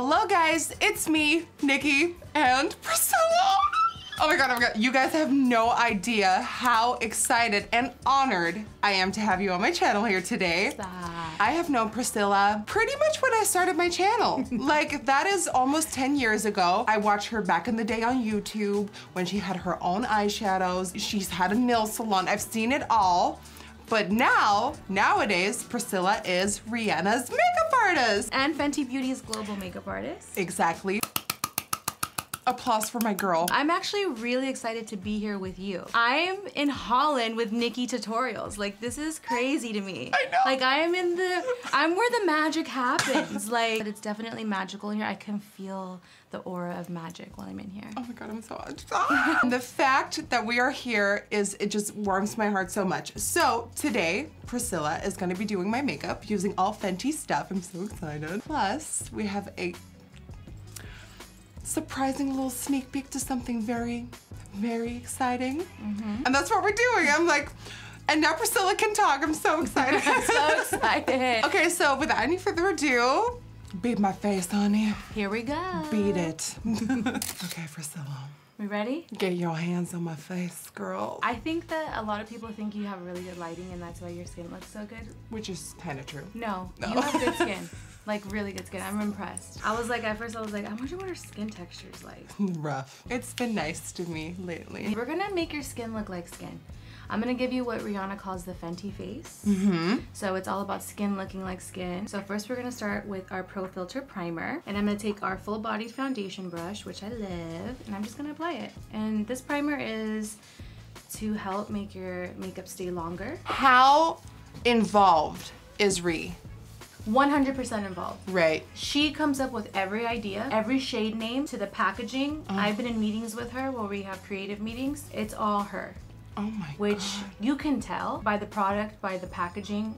Hello guys, it's me, Nikkie, and Priscilla. Oh my god, oh my god. You guys have no idea how excited and honored I am to have you on my channel here today. Stop. I have known Priscilla pretty much when I started my channel. like that is almost 10 years ago. I watched her back in the day on YouTube when she had her own eyeshadows. She's had a nail salon. I've seen it all. But now, nowadays, Priscilla is Rihanna's makeup artist. And Fenty Beauty's global makeup artist. Exactly. Applause for my girl. I'm actually really excited to be here with you. I'm in Holland with NikkieTutorials. Like this is crazy to me. I know. Like I am in the, I'm where the magic happens. like but it's definitely magical here. I can feel the aura of magic while I'm in here. Oh my god, I'm so ah. excited. the fact that we are here is it just warms my heart so much. So today, Priscilla is gonna be doing my makeup using all Fenty stuff. I'm so excited. Plus, we have a surprising little sneak peek to something very, very exciting. Mm -hmm. And that's what we're doing. I'm like, and now Priscilla can talk. I'm so excited. I'm so excited. okay, so without any further ado, beat my face, honey. Here we go. Beat it. okay, Priscilla. We ready? Get your hands on my face, girl. I think that a lot of people think you have really good lighting and that's why your skin looks so good. Which is kind of true. No, no. you have good skin. Like really good skin. I'm impressed. I was like, at first I was like, I wonder what her skin texture is like. Rough. It's been nice to me lately. We're gonna make your skin look like skin. I'm gonna give you what Rihanna calls the Fenty face. Mm-hmm. So it's all about skin looking like skin. So first we're gonna start with our Pro Filter Primer. And I'm gonna take our full body foundation brush, which I love, and I'm just gonna apply it. And this primer is to help make your makeup stay longer. How involved is Ree? 100% involved. Right. She comes up with every idea, every shade name to the packaging. Uh. I've been in meetings with her where we have creative meetings. It's all her. Oh my Which God. you can tell by the product, by the packaging,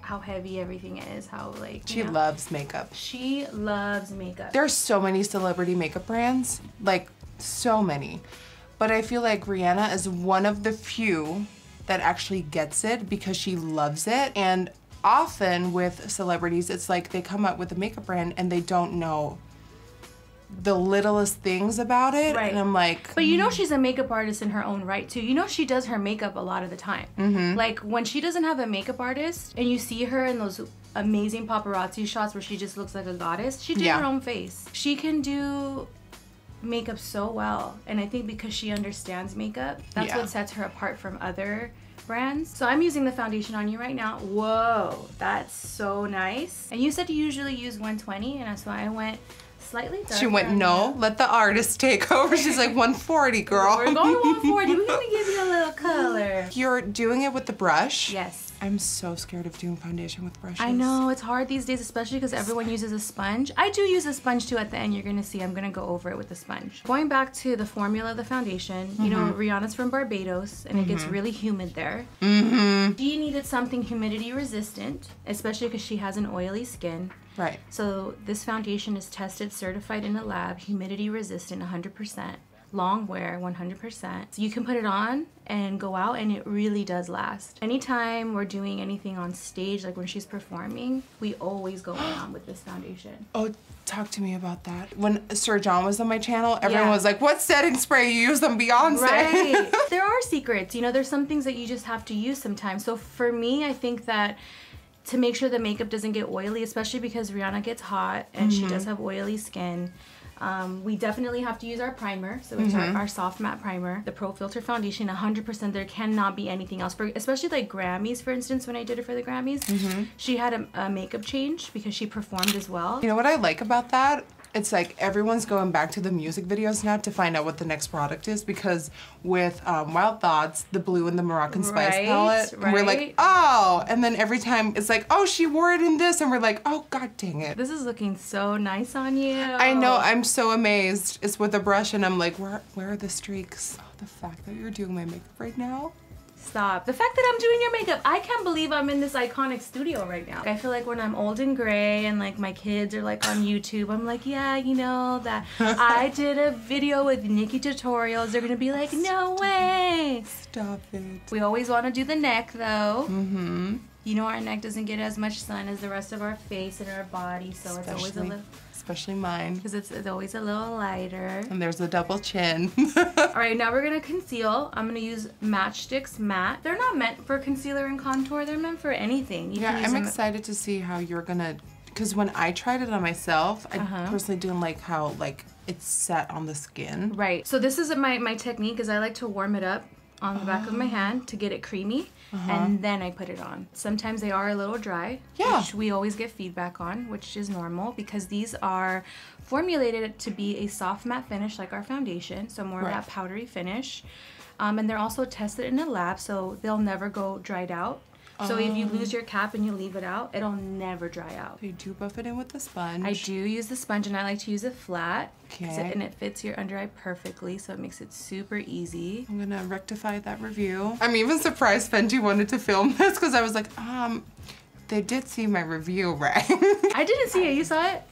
how heavy everything is, how like She know. loves makeup. She loves makeup. There's so many celebrity makeup brands, like so many. But I feel like Rihanna is one of the few that actually gets it because she loves it and often with celebrities, it's like they come up with a makeup brand and they don't know the littlest things about it. Right. And I'm like. But you know she's a makeup artist in her own right too. You know she does her makeup a lot of the time. Mm-hmm. Like when she doesn't have a makeup artist and you see her in those amazing paparazzi shots where she just looks like a goddess, she did yeah. her own face. She can do makeup so well. And I think because she understands makeup, that's yeah. what sets her apart from other brands. So I'm using the foundation on you right now. Whoa, that's so nice. And you said you usually use 120 and that's why I went slightly darker. She went, no, let the artist take over. She's like, 140, girl. We're going 140. We're gonna give you a little color. You're doing it with the brush? Yes. I'm so scared of doing foundation with brushes. I know, it's hard these days, especially because everyone uses a sponge. I do use a sponge too at the end. You're gonna see, I'm gonna go over it with the sponge. Going back to the formula of the foundation, mm -hmm. you know, mm-hmm. Rihanna's from Barbados and mm -hmm. it gets mm-hmm. really humid there. Mm-hmm. She needed something humidity resistant, especially because she has an oily skin. Right. So this foundation is tested, certified in a lab, humidity resistant 100% long wear 100%. So you can put it on and go out and it really does last. Anytime we're doing anything on stage, like when she's performing, we always go on with this foundation. Oh, talk to me about that. When Sir John was on my channel, everyone yeah. was like, what setting spray you use on Beyonce? Right. there are secrets. You know, there's some things that you just have to use sometimes. So for me, I think that to make sure the makeup doesn't get oily, especially because Rihanna gets hot and mm -hmm. she does have oily skin, um, we definitely have to use our primer. So it's mm-hmm. our, our, soft matte primer, the Pro Filter Foundation, 100%. There cannot be anything else. For especially like Grammys, for instance, when I did it for the Grammys, mm-hmm. she had a, a makeup change because she performed as well. You know what I like about that? It's like everyone's going back to the music videos now to find out what the next product is because with um, Wild Thoughts, the blue and the Moroccan Spice right, palette, right. we're like, oh, and then every time it's like, oh, she wore it in this, and we're like, oh, god dang it. This is looking so nice on you. I know, I'm so amazed. It's with a brush, and I'm like, where, where are the streaks? Oh, the fact that you're doing my makeup right now. Stop. The fact that I'm doing your makeup, I can't believe I'm in this iconic studio right now. I feel like when I'm old and gray and like my kids are like on YouTube, I'm like, yeah, you know, that I did a video with NikkieTutorials. They're gonna be like, no way. Stop it. We always wanna do the neck though. Mm-hmm. You know our neck doesn't get as much sun as the rest of our face and our body, so it's always a little especially mine. because it's, it's always a little lighter. And there's a double chin. All right, now we're gonna conceal. I'm gonna use Match Stix Matte. They're not meant for concealer and contour. They're meant for anything. You yeah, can use I'm excited to see how you're gonna. Because when I tried it on myself, I Uh-huh. personally didn't like how like it's set on the skin. Right. So this is my my technique is I like to warm it up on the back of Oh. my hand to get it creamy and then I put it on. Sometimes they are a little dry, Yeah. which we always get feedback on, which is normal because these are formulated to be a soft matte finish like our foundation, so more Right. of that powdery finish. Um, and they're also tested in a lab, so they'll never go dried out. So if you lose your cap and you leave it out, it'll never dry out. You do buff it in with the sponge. I do use the sponge and I like to use it flat 'cause it- Okay. and it fits your under eye perfectly so it makes it super easy. I'm gonna rectify that review. I'm even surprised Fenty wanted to film this because I was like, um, they did see my review, right? I didn't see it, you saw it?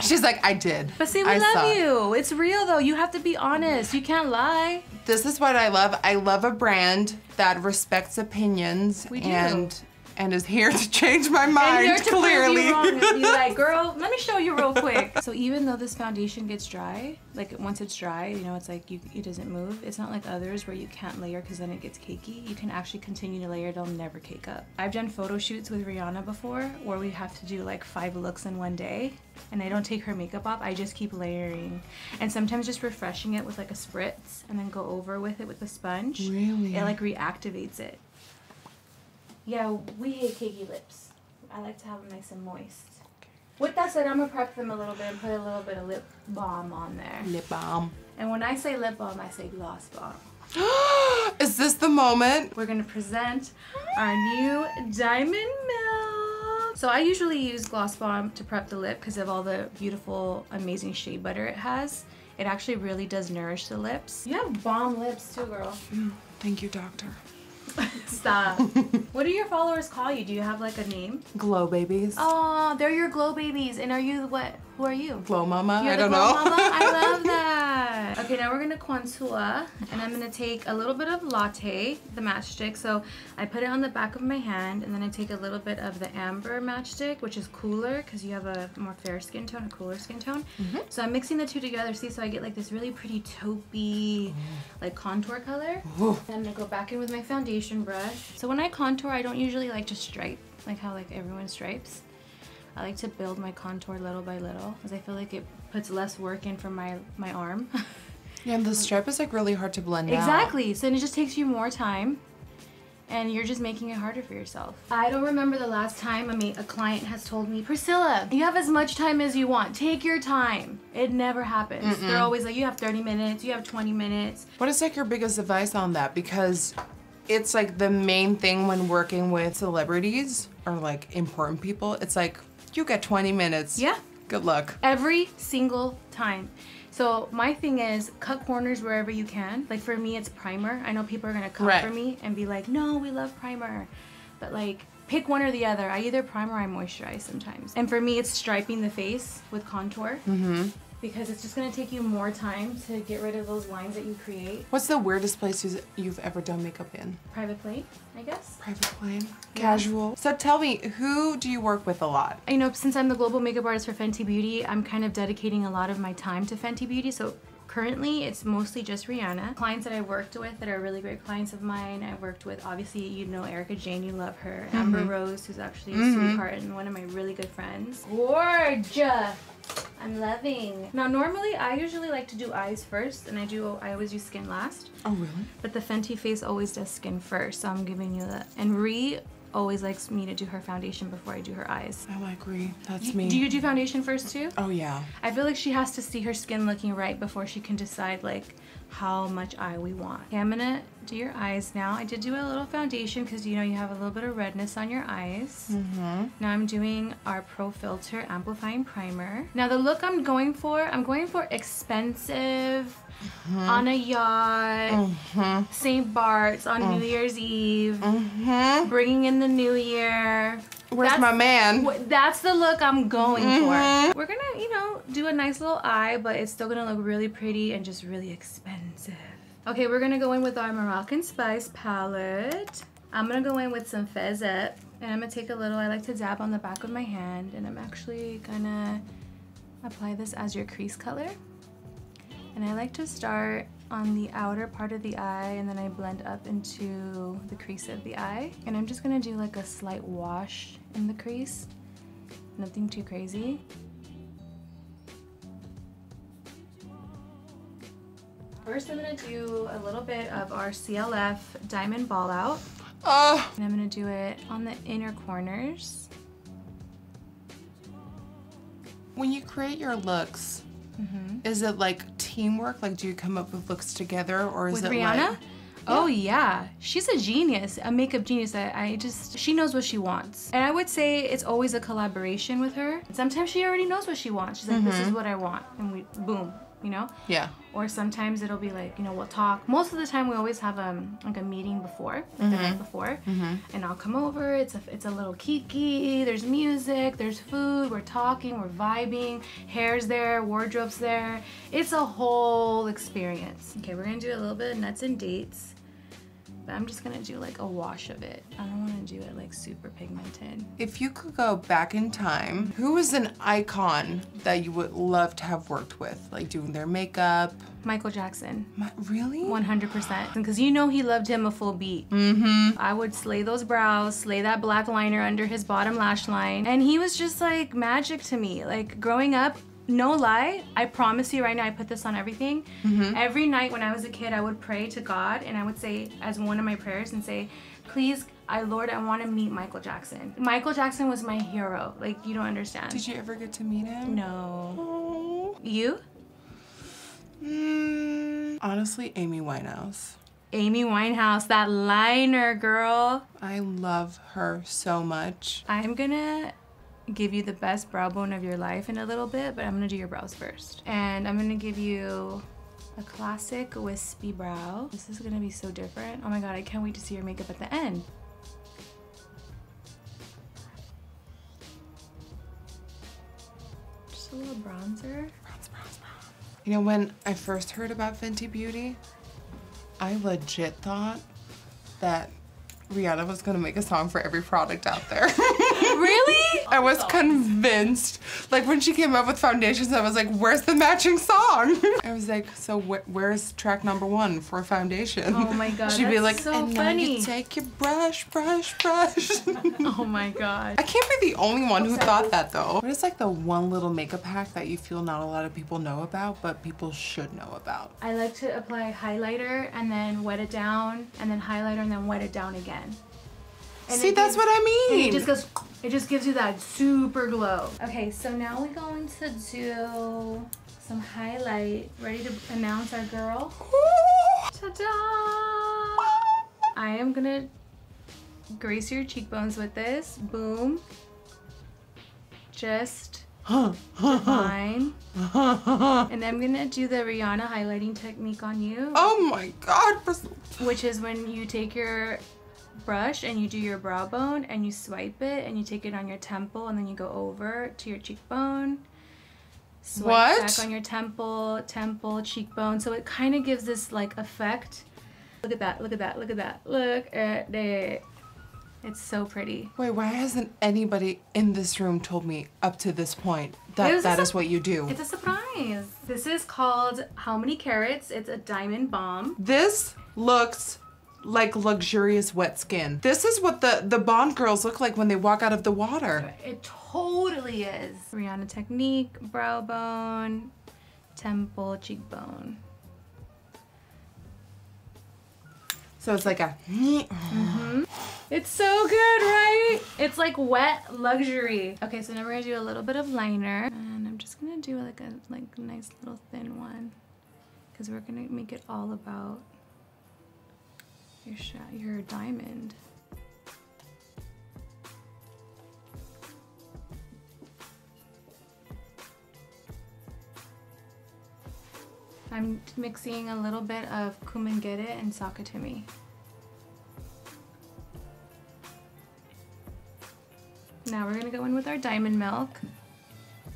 She's like, I did. But see, we I love it." you. It's real though. You have to be honest. You can't lie. This is what I love. I love a brand that respects opinions We do. and and is here to change my And mind here to clearly. you wrong and be like, girl, let me show you real quick. So even though this foundation gets dry, like once it's dry, you know, it's like you, it doesn't move. It's not like others where you can't layer because then it gets cakey. You can actually continue to layer. It'll never cake up. I've done photo shoots with Rihanna before where we have to do like five looks in one day and I don't take her makeup off. I just keep layering and sometimes just refreshing it with like a spritz and then go over with it with a sponge. Really? It like reactivates it. Yeah, we hate cakey lips. I like to have them nice and moist. With that said, I'm gonna prep them a little bit and put a little bit of lip balm on there. Lip balm. And when I say lip balm, I say gloss bomb. is this the moment? We're gonna present our new Diamond Milk. So I usually use gloss bomb to prep the lip because of all the beautiful, amazing shea butter it has. It actually really does nourish the lips. You have bomb lips too, girl. Mm, thank you, doctor. Stop. what do your followers call you? Do you have like a name? Glow babies. Oh, they're your glow babies. And are you what? Who are you? Glow mama. You're I don't glow know. mama? I love that. Okay, now we're gonna contour, and I'm gonna take a little bit of latte, the matchstick. So I put it on the back of my hand, and then I take a little bit of the amber matchstick, which is cooler because you have a more fair skin tone, a cooler skin tone. Mm-hmm. So I'm mixing the two together. See, so I get like this really pretty taupey, like contour color. Ooh. Then I'm gonna go back in with my foundation brush. So when I contour, I don't usually like to stripe, like how like everyone stripes. I like to build my contour little by little because I feel like it puts less work in for my my arm. Yeah, and the stripe is like really hard to blend out. exactly. So it just takes you more time. And you're just making it harder for yourself. I don't remember the last time I mean, a client has told me, Priscilla, you have as much time as you want. Take your time. It never happens. They're always like, you have 30 minutes, you have 20 minutes. What is like your biggest advice on that? Because it's like the main thing when working with celebrities or like important people. It's like you get 20 minutes. Yeah. Good luck. every single time. So my thing is cut corners wherever you can. Like for me, it's primer. I know people are gonna come Right. for me and be like, "No, we love primer," but like pick one or the other. I either primer or I moisturize sometimes. And for me, it's striping the face with contour Mm-hmm. Because it's just gonna take you more time to get rid of those lines that you create. What's the weirdest place you've- ever done makeup in? Private plate, I guess. Private plane. Casual. So tell me, who do you work with a lot? you know, since I'm the global makeup artist for Fenty Beauty, I'm kind of dedicating a lot of my time to Fenty Beauty. So currently, it's mostly just Rihanna. Clients that I worked with that are really great clients of mine. I worked with, obviously, you know Erika Jayne, you love her. Mm-hmm. Amber Rose, who's actually a mm-hmm. sweetheart and one of my really good friends. Gorgeous! I'm loving. Now, normally, I usually like to do eyes first, and I do. I always use skin last. Oh, really? But the Fenty face always does skin first, so I'm giving you that. And Ree always likes me to do her foundation before I do her eyes. Oh, I agree. That's You- me. Do you do foundation first too? Oh, yeah. I feel like she has to see her skin looking right before she can decide like how much eye we want. Okay, I'm gonna do your eyes now. I did do a little foundation because you know you have a little bit of redness on your eyes. Mm-hmm. Now I'm doing our Pro Filter Amplifying Primer. Now the look I'm going for, I'm going for expensive, on a yacht, Mm-hmm. St. Bart's on New Year's Eve, Mm-hmm. bringing in the new year. Where's That's- my man? Wh- That's the look I'm going for. We're gonna, you know, do a nice little eye, but it's still gonna look really pretty and just really expensive. Okay, we're gonna go in with our Moroccan Spice palette. I'm gonna go in with some Fezette And I'm gonna take a little, I like to dab on the back of my hand and I'm actually gonna apply this as your crease color. And I like to start on the outer part of the eye and then I blend up into the crease of the eye. And I'm just gonna do like a slight wash in the crease. Nothing too crazy. First I'm gonna do a little bit of our CLF diamond ball out. Uh, And I'm gonna do it on the inner corners. when you create your looks, is it like teamwork? Like, do you come up with looks together, or is With it Rihanna? like? Oh yeah, she's a genius, a makeup genius. I, I just she knows what she wants, and I would say it's always a collaboration with her. Sometimes she already knows what she wants. She's like, "This is mm-hmm. what I want," and we boom, you know. Yeah. Or sometimes it'll be like, you know, we'll talk. Most of the time, we always have um like a meeting before, like the night before, and I'll come over. It's a it's a little kiki. There's music. There's food. We're talking. We're vibing. Hair's there. Wardrobe's there. It's a whole experience. Okay, we're gonna do a little bit of nuts and dates. But I'm just gonna do like a wash of it. I don't wanna do it like super pigmented. If you could go back in time, who is an icon that you would love to have worked with, like doing their makeup? Michael Jackson. My, really? 100%. Because you know he loved him a full beat. Mm-hmm. I would slay those brows, slay that black liner under his bottom lash line. And he was just like magic to me. Like growing up, no lie, I promise you right now, I put this on everything. Every night when I was a kid, I would pray to God and I would say, as one of my prayers, and say, please, I Lord, I want to meet Michael Jackson. Michael Jackson was my hero. Like, you don't understand. Did you ever get to meet him? no. Oh. You? Mm, honestly, Amy Winehouse. Amy Winehouse, that liner, girl. I love her so much. I'm gonna give you the best brow bone of your life in a little bit, but I'm gonna do your brows first. And I'm gonna give you a classic wispy brow. This is gonna be so different. Oh my god, I can't wait to see your makeup at the end. Just a little bronzer. You know, when I first heard about Fenty Beauty, I legit thought that Rihanna was gonna make a song for every product out there. really? I was convinced. Like when she came up with foundations, I was like, "Where's the matching song?" I was like, "So wh- where's track number one for foundation?" Oh my God, She'd be like, so "And now you funny." take your brush, brush, brush." Oh my god. I can't be the only one who thought that though. What is like the one little makeup hack that you feel not a lot of people know about, but people should know about? I like to apply highlighter and then wet it down and then highlighter and then wet it down again. And See, that's gives- what I and mean. it just goes it just gives you that super glow. Okay, so now we're going to do some highlight. Ready to announce our girl? Ta-da! I am gonna grace your cheekbones with this. Boom. Just fine. and I'm gonna do the Rihanna highlighting technique on you, oh my god, which is when you take your brush and you do your brow bone and you swipe it and you take it on your temple and then you go over to your cheekbone. Swipe What? back on your temple, temple, cheekbone. So it kind of gives this like effect. Look at that, look at that, look at that. Look at that. It's so pretty. Wait, why hasn't anybody in this room told me up to this point that It that is what you do? It's a surprise. This is called How Many Carats? It's a diamond bomb. This looks like luxurious wet skin. This is what the the Bond girls look like when they walk out of the water. It totally is. Rihanna technique, brow bone, temple, cheekbone. So it's like a Mhm. It's so good, right? It's like wet luxury. Okay, so now we're gonna do a little bit of liner. And I'm just gonna do like a like a nice little thin one. Because we're gonna make it all about your your diamond. I'm mixing a little bit of kumengere and sakatumi. Now we're gonna go in with our diamond milk.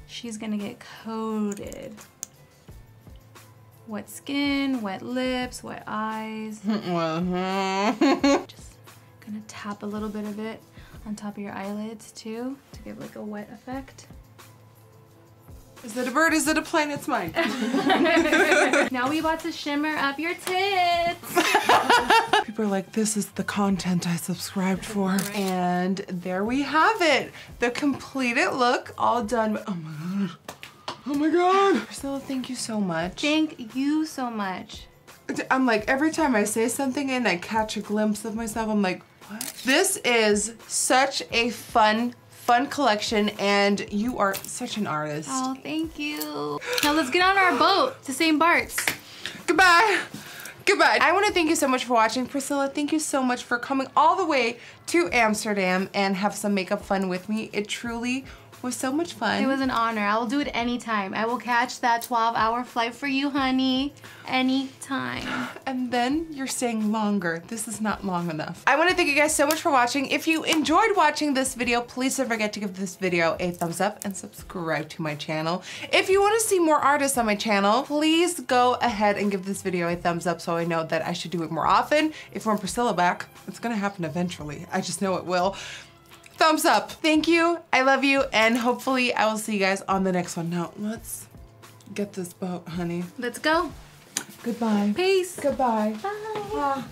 She's gonna get coated. Wet skin, wet lips, wet eyes. Mhm. Just gonna tap a little bit of it on top of your eyelids too to give like a wet effect. Is it a bird? Is it a plane? It's mine. now we about to shimmer up your tits. People are like, this is the content I subscribed for. And there we have it. The completed look, all done. Oh my god. Oh my god. Priscilla, thank you so much. Thank you so much. I'm like, every time I say something and I catch a glimpse of myself, I'm like, what? This is such a fun, fun collection, and you are such an artist. Oh, thank you. Now let's get on our boat to St. Bart's. Goodbye. Goodbye. I want to thank you so much for watching. Priscilla, thank you so much for coming all the way to Amsterdam and have some makeup fun with me. It truly was so much fun. It was an honor. I will do it anytime. I will catch that 12 hour flight for you, honey. Anytime. And then you're staying longer. This is not long enough. I want to thank you guys so much for watching. If you enjoyed watching this video, please don't forget to give this video a thumbs up and subscribe to my channel. If you want to see more artists on my channel, please go ahead and give this video a thumbs up so I know that I should do it more often. If we're Priscilla back, it's gonna happen eventually. I just know it will thumbs up. Thank you. I love you. And hopefully I will see you guys on the next one. Now let's get this boat, honey. Let's go. Goodbye. Peace. Goodbye. Bye. Ah.